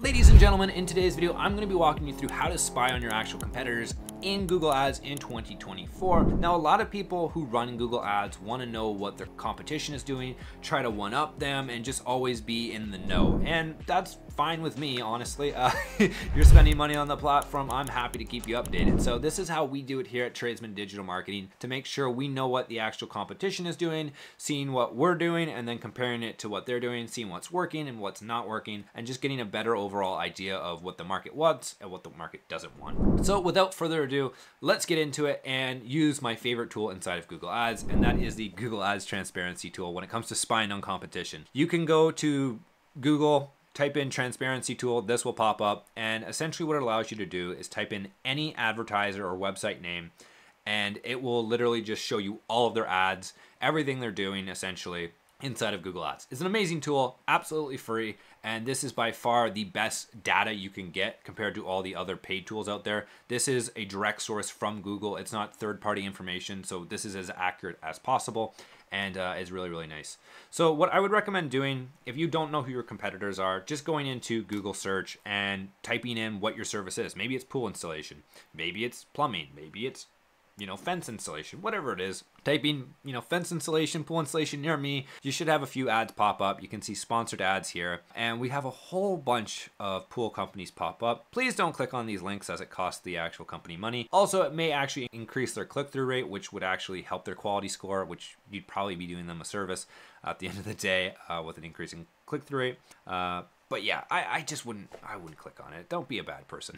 Ladies and gentlemen, in today's video, I'm gonna be walking you through how to spy on your actual competitors in Google Ads in 2024. Now, a lot of people who run Google Ads wanna know what their competition is doing, try to one up them, and just always be in the know. And that's fine with me, honestly. Uh, you're spending money on the platform, I'm happy to keep you updated. So this is how we do it here at Tradesman Digital Marketing to make sure we know what the actual competition is doing, seeing what we're doing, and then comparing it to what they're doing, seeing what's working and what's not working, and just getting a better overall idea of what the market wants and what the market doesn't want. So without further ado, let's get into it and use my favorite tool inside of Google Ads, and that is the Google Ads Transparency tool when it comes to spying on competition. You can go to Google, type in transparency tool, this will pop up. And essentially what it allows you to do is type in any advertiser or website name and it will literally just show you all of their ads, everything they're doing essentially inside of Google Ads. It's an amazing tool, absolutely free, and this is by far the best data you can get compared to all the other paid tools out there. This is a direct source from Google. It's not third-party information, so this is as accurate as possible and uh, is really, really nice. So what I would recommend doing, if you don't know who your competitors are, just going into Google search and typing in what your service is. Maybe it's pool installation, maybe it's plumbing, maybe it's you know, fence installation, whatever it is. Typing, you know, fence installation, pool installation near me, you should have a few ads pop up. You can see sponsored ads here. And we have a whole bunch of pool companies pop up. Please don't click on these links as it costs the actual company money. Also, it may actually increase their click-through rate, which would actually help their quality score, which you'd probably be doing them a service at the end of the day uh, with an increasing click-through rate. Uh, but yeah, I, I just wouldn't, I wouldn't click on it. Don't be a bad person.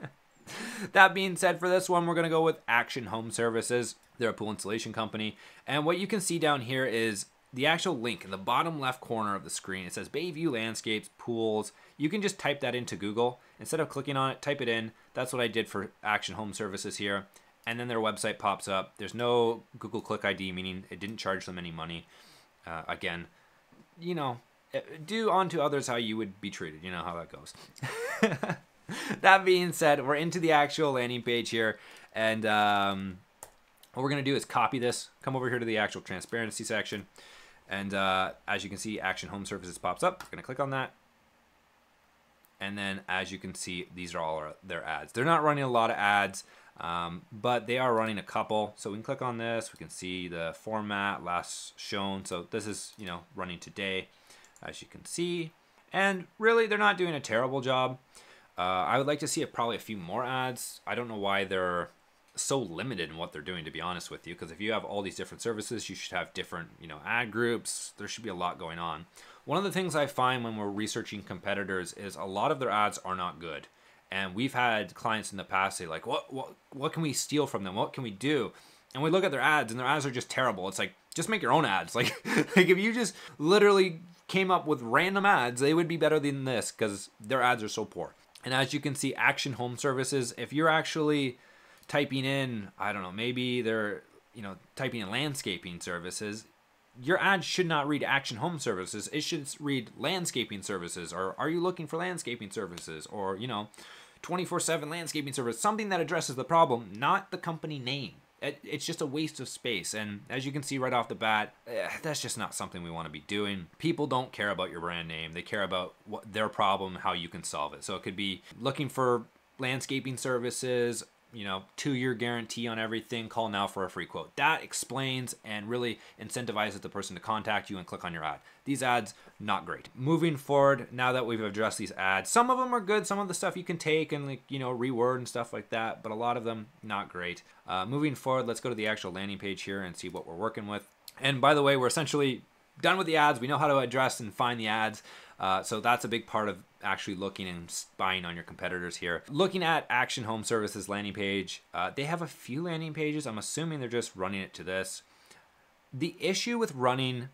that being said, for this one, we're going to go with Action Home Services. They're a pool installation company. And what you can see down here is the actual link in the bottom left corner of the screen. It says Bayview Landscapes, Pools. You can just type that into Google. Instead of clicking on it, type it in. That's what I did for Action Home Services here. And then their website pops up. There's no Google Click ID, meaning it didn't charge them any money. Uh, again, you know, eh, do unto others how you would be treated. You know how that goes. that being said, we're into the actual landing page here. And um, what we're going to do is copy this, come over here to the actual transparency section. And uh, as you can see, Action Home Services pops up. We're going to click on that. And then as you can see, these are all their ads. They're not running a lot of ads, um, but they are running a couple. So we can click on this. We can see the format last shown. So this is, you know, running today, as you can see. And really, they're not doing a terrible job. Uh, I would like to see probably a few more ads. I don't know why they're so limited in what they're doing, to be honest with you. Because if you have all these different services, you should have different, you know, ad groups. There should be a lot going on. One of the things I find when we're researching competitors is a lot of their ads are not good. And we've had clients in the past say like, what, what, what can we steal from them? What can we do? And we look at their ads and their ads are just terrible. It's like, just make your own ads. Like, like if you just literally came up with random ads, they would be better than this because their ads are so poor. And as you can see, Action Home Services, if you're actually typing in, I don't know, maybe they're, you know, typing in landscaping services, your ad should not read Action Home Services. It should read landscaping services or are you looking for landscaping services or, you know, 24/7 landscaping service, something that addresses the problem, not the company name it's just a waste of space. And as you can see right off the bat, eh, that's just not something we want to be doing. People don't care about your brand name. They care about what their problem, how you can solve it. So it could be looking for landscaping services, you know, two year guarantee on everything, call now for a free quote. That explains and really incentivizes the person to contact you and click on your ad. These ads, not great. Moving forward, now that we've addressed these ads, some of them are good, some of the stuff you can take and like, you know, reword and stuff like that, but a lot of them, not great. Uh, moving forward, let's go to the actual landing page here and see what we're working with. And by the way, we're essentially done with the ads. We know how to address and find the ads. Uh, so that's a big part of actually looking and spying on your competitors here. Looking at Action Home Services landing page, uh, they have a few landing pages. I'm assuming they're just running it to this. The issue with running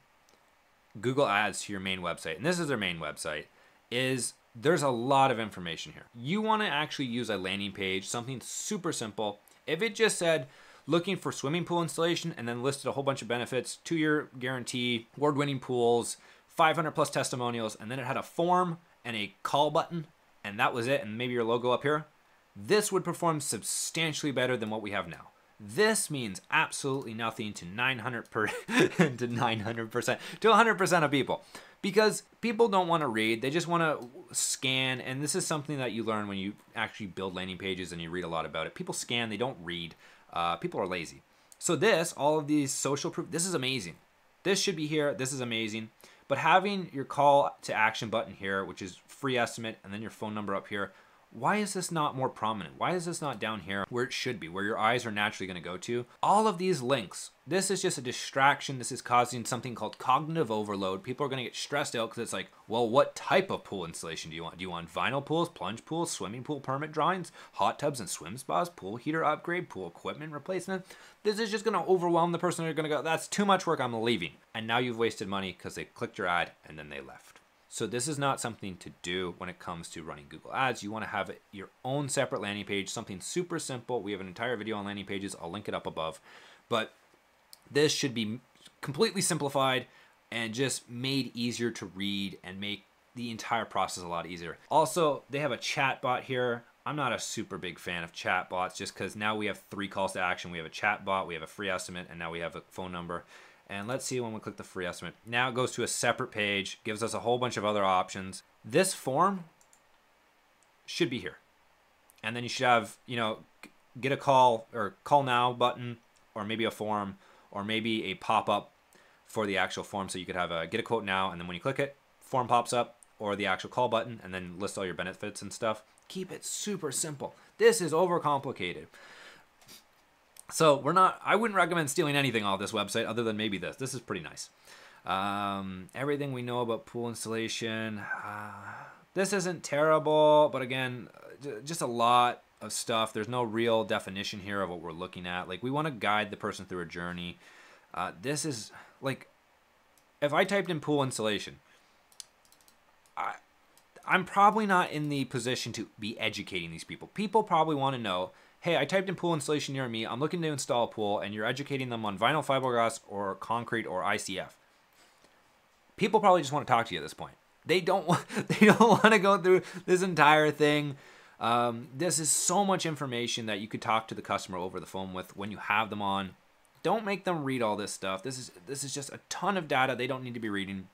Google Ads to your main website, and this is their main website, is there's a lot of information here. You want to actually use a landing page, something super simple. If it just said, looking for swimming pool installation and then listed a whole bunch of benefits, two year guarantee, award winning pools, 500 plus testimonials, and then it had a form and a call button, and that was it, and maybe your logo up here, this would perform substantially better than what we have now. This means absolutely nothing to 900 per to 900% to 100% of people. because people don't want to read they just want to scan and this is something that you learn when you actually build landing pages and you read a lot about it people scan they don't read uh, people are lazy. So this all of these social proof this is amazing. This should be here. This is amazing. But having your call to action button here which is free estimate and then your phone number up here why is this not more prominent? Why is this not down here where it should be, where your eyes are naturally going to go to? All of these links, this is just a distraction. This is causing something called cognitive overload. People are going to get stressed out because it's like, well, what type of pool installation do you want? Do you want vinyl pools, plunge pools, swimming pool permit drawings, hot tubs and swim spas, pool heater upgrade, pool equipment replacement? This is just going to overwhelm the person. They're going to go, that's too much work. I'm leaving. And now you've wasted money because they clicked your ad and then they left. So this is not something to do when it comes to running Google Ads. You want to have your own separate landing page, something super simple. We have an entire video on landing pages. I'll link it up above. But this should be completely simplified and just made easier to read and make the entire process a lot easier. Also, they have a chat bot here. I'm not a super big fan of chat bots just because now we have three calls to action. We have a chat bot, we have a free estimate, and now we have a phone number. And let's see when we click the free estimate. Now it goes to a separate page, gives us a whole bunch of other options. This form should be here. And then you should have, you know, get a call or call now button, or maybe a form, or maybe a pop up for the actual form. So you could have a get a quote now, and then when you click it, form pops up, or the actual call button, and then list all your benefits and stuff. Keep it super simple. This is overcomplicated. So we're not. I wouldn't recommend stealing anything off this website other than maybe this. This is pretty nice. Um, everything we know about pool installation. Uh, this isn't terrible, but again, just a lot of stuff. There's no real definition here of what we're looking at. Like we want to guide the person through a journey. Uh, this is like, if I typed in pool installation, I, I'm probably not in the position to be educating these people. People probably want to know hey, I typed in pool installation near me. I'm looking to install a pool, and you're educating them on vinyl fiberglass or concrete or ICF. People probably just want to talk to you at this point. They don't want. They don't want to go through this entire thing. Um, this is so much information that you could talk to the customer over the phone with when you have them on. Don't make them read all this stuff. This is this is just a ton of data they don't need to be reading.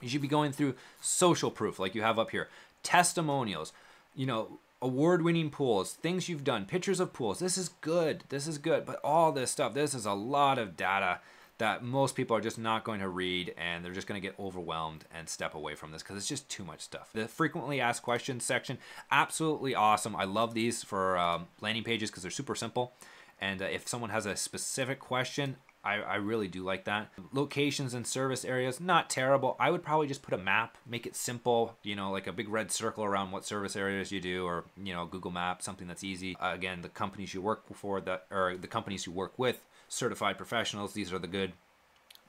You should be going through social proof like you have up here, testimonials, you know, award winning pools, things you've done, pictures of pools. This is good. This is good. But all this stuff, this is a lot of data that most people are just not going to read and they're just going to get overwhelmed and step away from this because it's just too much stuff. The frequently asked questions section, absolutely awesome. I love these for um, landing pages because they're super simple. And uh, if someone has a specific question, I, I really do like that. Locations and service areas, not terrible. I would probably just put a map, make it simple, you know, like a big red circle around what service areas you do, or, you know, Google Map, something that's easy. Uh, again, the companies you work for, that or the companies you work with, certified professionals, these are the good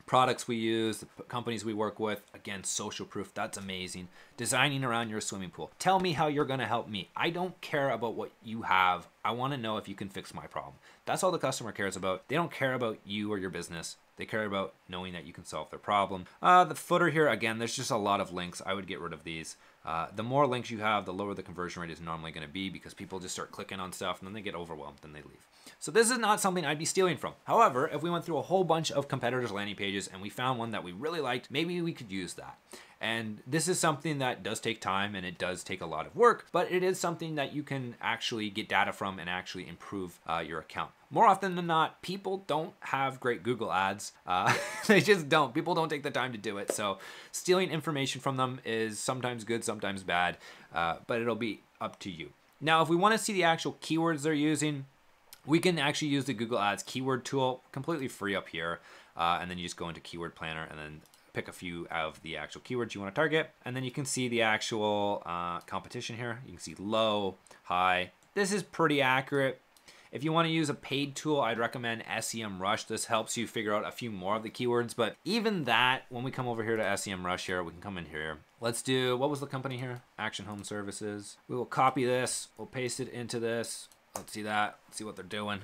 products we use, the companies we work with. Again, social proof, that's amazing. Designing around your swimming pool. Tell me how you're gonna help me. I don't care about what you have. I wanna know if you can fix my problem. That's all the customer cares about. They don't care about you or your business. They care about knowing that you can solve their problem. Uh, the footer here, again, there's just a lot of links. I would get rid of these. Uh, the more links you have, the lower the conversion rate is normally going to be because people just start clicking on stuff and then they get overwhelmed and they leave. So this is not something I'd be stealing from. However, if we went through a whole bunch of competitors' landing pages and we found one that we really liked, maybe we could use that. And this is something that does take time and it does take a lot of work, but it is something that you can actually get data from and actually improve uh, your account. More often than not, people don't have great Google ads. Uh, they just don't. People don't take the time to do it. So stealing information from them is sometimes good, sometimes bad, uh, but it'll be up to you. Now, if we want to see the actual keywords they're using, we can actually use the Google Ads keyword tool completely free up here. Uh, and then you just go into keyword planner and then pick a few of the actual keywords you want to target. And then you can see the actual uh, competition here. You can see low, high. This is pretty accurate. If you want to use a paid tool, I'd recommend SEMrush. This helps you figure out a few more of the keywords, but even that, when we come over here to SEMrush here, we can come in here. Let's do, what was the company here? Action Home Services. We will copy this, we'll paste it into this. Let's see that, let's see what they're doing.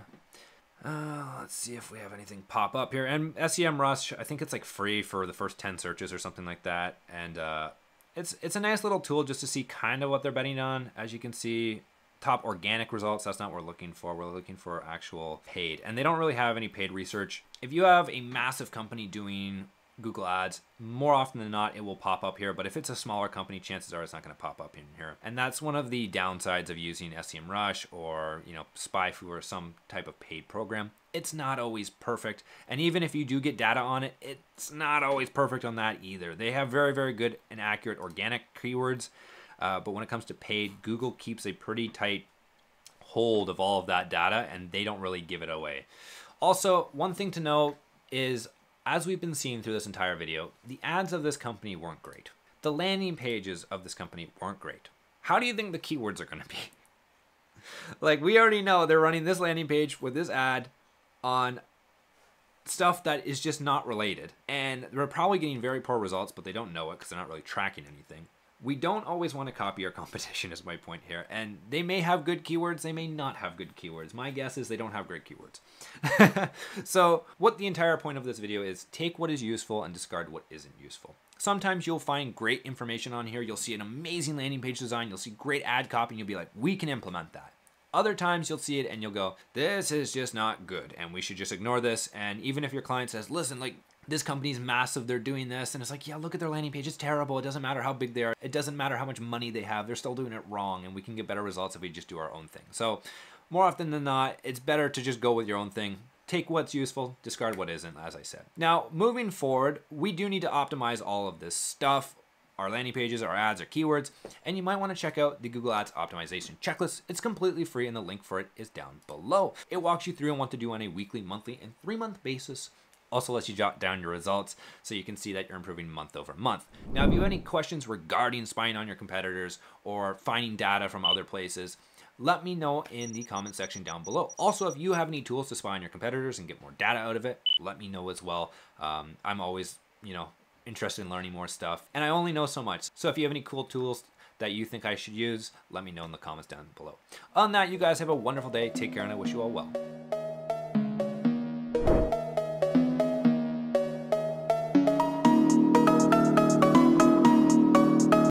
Uh, let's see if we have anything pop up here. And SEM Rush, I think it's like free for the first 10 searches or something like that. And uh, it's it's a nice little tool just to see kind of what they're betting on. As you can see, top organic results, that's not what we're looking for. We're looking for actual paid. And they don't really have any paid research. If you have a massive company doing Google Ads, more often than not, it will pop up here. But if it's a smaller company, chances are it's not going to pop up in here. And that's one of the downsides of using SEMrush or, you know, SpyFu or some type of paid program. It's not always perfect. And even if you do get data on it, it's not always perfect on that either. They have very, very good and accurate organic keywords. Uh, but when it comes to paid, Google keeps a pretty tight hold of all of that data and they don't really give it away. Also, one thing to know is as we've been seeing through this entire video, the ads of this company weren't great. The landing pages of this company weren't great. How do you think the keywords are going to be? like, we already know they're running this landing page with this ad on stuff that is just not related. And they're probably getting very poor results, but they don't know it because they're not really tracking anything we don't always want to copy our competition is my point here and they may have good keywords they may not have good keywords. My guess is they don't have great keywords. So what the entire point of this video is take what is useful and discard what isn't useful. Sometimes you'll find great information on here you'll see an amazing landing page design you'll see great ad copy and you'll be like we can implement that. Other times you'll see it and you'll go, this is just not good and we should just ignore this. And even if your client says, listen, like this company's massive, they're doing this. And it's like, yeah, look at their landing page. It's terrible. It doesn't matter how big they are. It doesn't matter how much money they have. They're still doing it wrong. And we can get better results if we just do our own thing. So more often than not, it's better to just go with your own thing. Take what's useful, discard what isn't, as I said. Now, moving forward, we do need to optimize all of this stuff our landing pages, our ads, our keywords, and you might want to check out the Google Ads optimization checklist. It's completely free and the link for it is down below. It walks you through on what to do on a weekly, monthly, and three month basis also lets you jot down your results so you can see that you're improving month over month. Now, if you have any questions regarding spying on your competitors or finding data from other places, let me know in the comment section down below. Also, if you have any tools to spy on your competitors and get more data out of it, let me know as well. Um, I'm always, you know, interested in learning more stuff, and I only know so much. So if you have any cool tools that you think I should use, let me know in the comments down below. On that, you guys have a wonderful day. Take care, and I wish you all well.